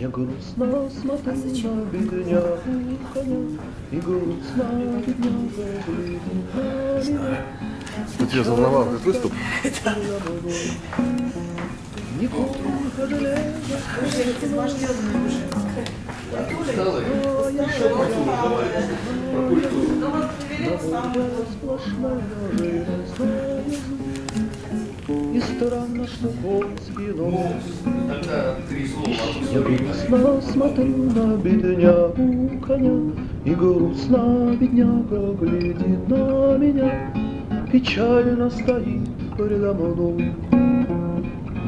Я грустно смотрю на беднягу коня, И грустно на меня. Что тебя заволновал этот выступ? Жизнь. И странно, что нос Я грустно смотрю на беднягу коня, И грустно бедняга глядит на меня, Печально стоит передо мной.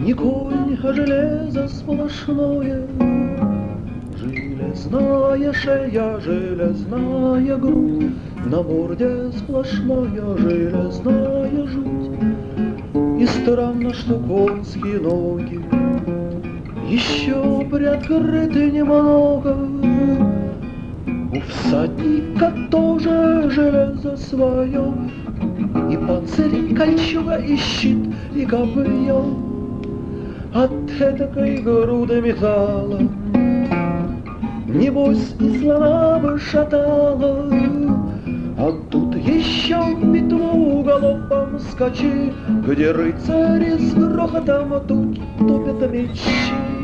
Не конь, а железо сплошное, Железная шея, железная грудь, На морде сплошная железная жуть. И странно, что конские ноги Еще приоткрыты немного. У всадника тоже железо свое, И панцирь, и кольчуга, и щит, и копье. От этой груды металла Небось, и слона бы шатала, А тут еще метлу галопом скачи, Где рыцари с грохотом тут топят мечи.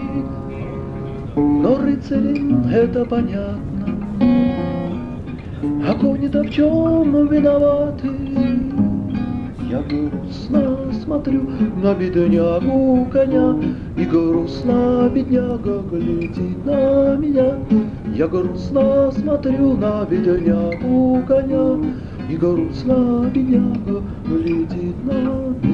Но рыцари это понятно, А кони-то в чем виноваты? Я грустно смотрю на беднягу коня, И грустно бедняга глядит на меня. Я грустно смотрю на беднягу коня, И грустно бедняга глядит на меня.